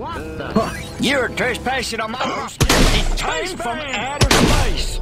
What the? You're trespassing on my... It's time from outer space!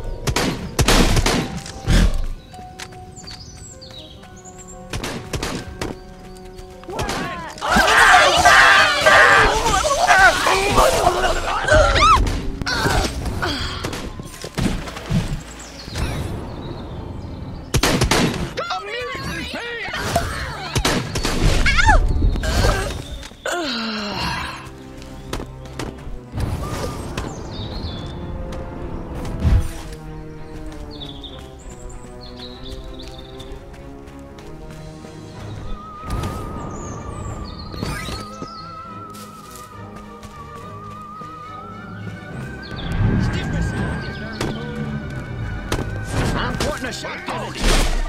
I'm pointing a shotgun at you.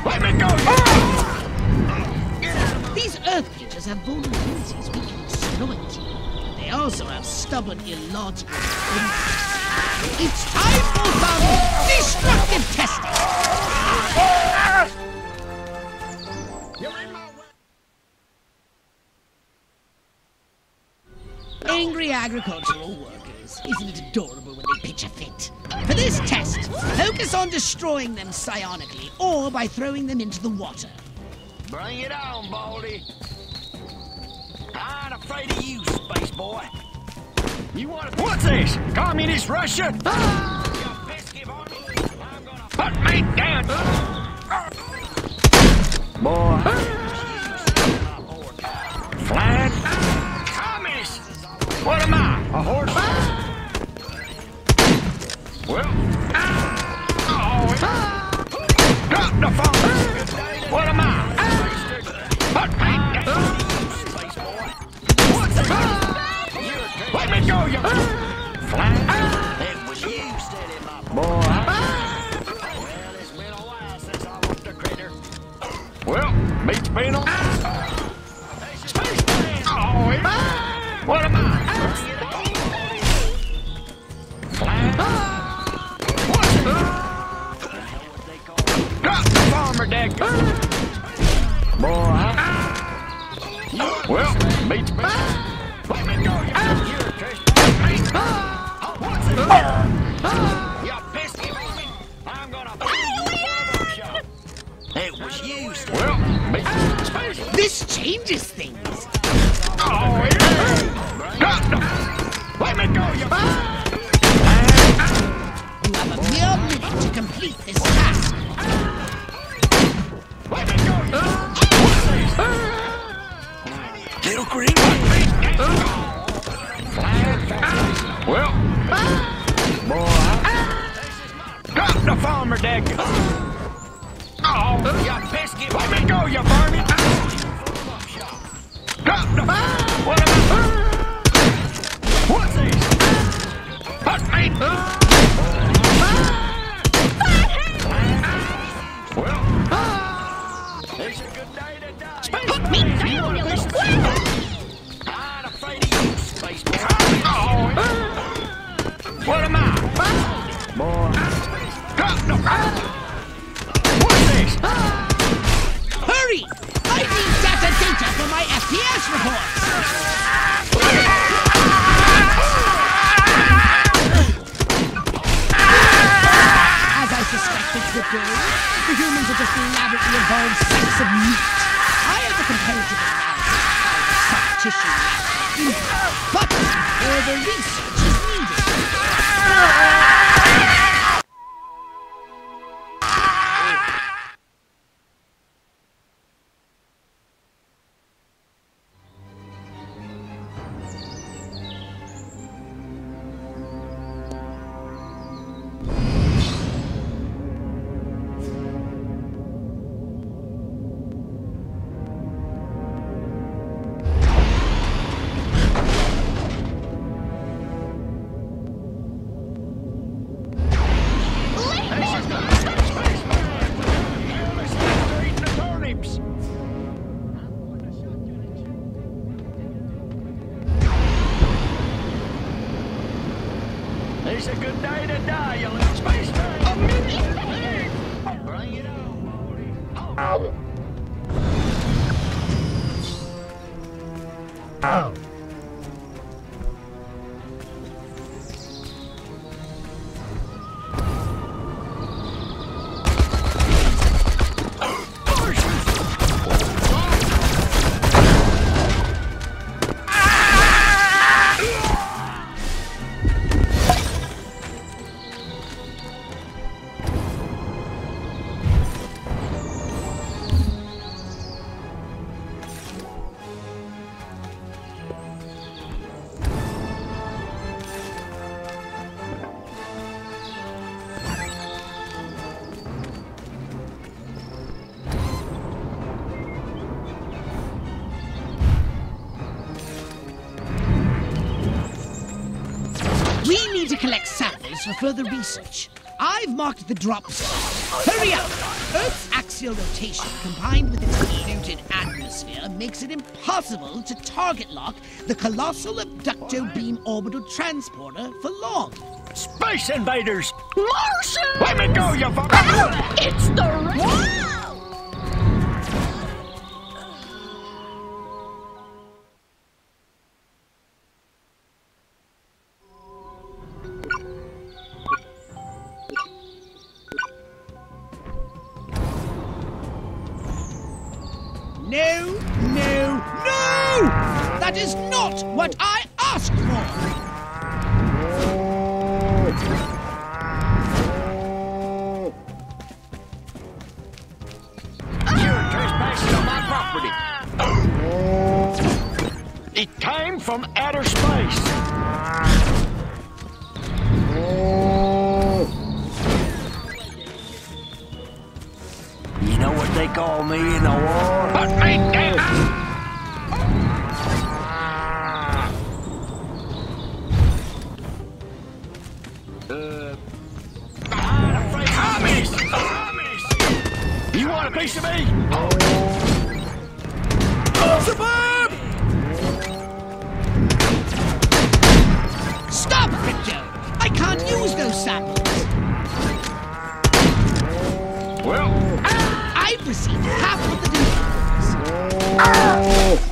Let me go! Ah! These Earth creatures have vulnerabilities we can exploit. They also have stubborn, illogical instincts. It's time for some destructive testing! Angry agricultural workers. Isn't it adorable when they pitch a fit? For this test, focus on destroying them psionically or by throwing them into the water. Bring it on, Baldy. I ain't afraid of you, space boy. You want to... What's this? Communist Russia? Ah! Put me down! Boy. Flying. Communist! What am I? A horse? Well. ah! Oh, Drop the phone! What am I? This? Let me go, you... Flying. It was you, steady, my boy. Well, it's been a while since I. Well, meat's been on. The farmer deck. Boy, Well, meat's been Let me go, you. You're a trespass. It? You pesky woman. I'm gonna put you in the barber. It was you, Well, meat. Space. This changes things. Oh, yeah. Drop the... Let me go, you... You have a mere minute to complete this task. What am I? Boy. Drop the... What's this? Hurry! I need data data for my FPS reports! As I suspected would go, the humans are just elaborately evolved sacks of meat. I have the comparative analysis of soft tissue. But further research is It's a good day to die, you little space man. Bring it on, Baldy. Days for further research. I've marked the drop zone. Hurry up! Earth's axial rotation combined with its polluted atmosphere makes it impossible to target lock the colossal abducto beam orbital transporter for long. Space invaders! Martian! Let me go, you fuck! It's the That is not what I asked for! You're on my property. It came from outer space. You know what they call me in the war? A piece of me? Suburb! Stop, Crypto! I can't use those samples! Well, I've received half of the deliveries. From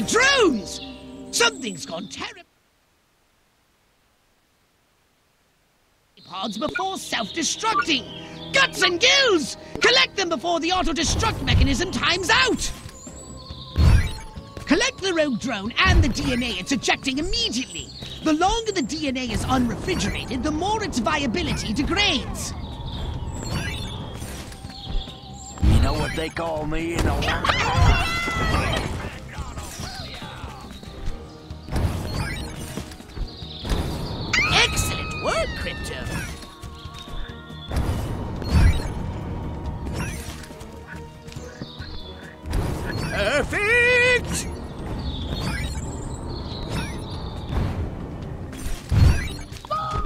My drones! Something's gone terrible. Pods before self-destructing. Guts and gills! Collect them before the auto-destruct mechanism times out! Collect the rogue drone and the DNA it's ejecting immediately. The longer the DNA is unrefrigerated, the more its viability degrades. You know what they call me in the Work, Crypto. Perfect!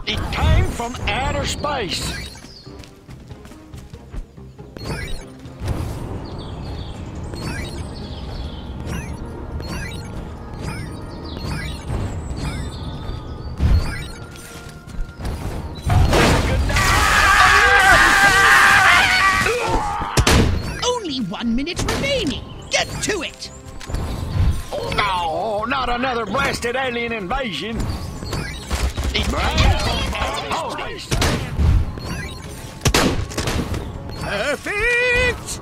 It came from outer space. Another blasted alien invasion. Perfect!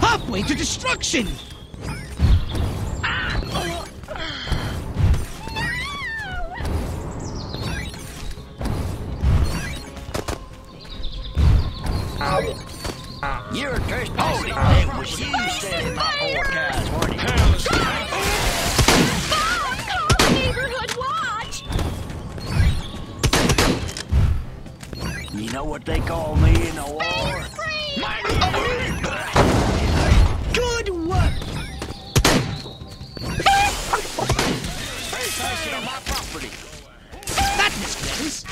Halfway to destruction. They call me in the war? Good work! That, Miss Gladys,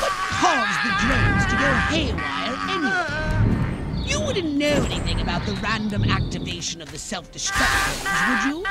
what caused the drones to go haywire anyway? You wouldn't know anything about the random activation of the self-destruct would you?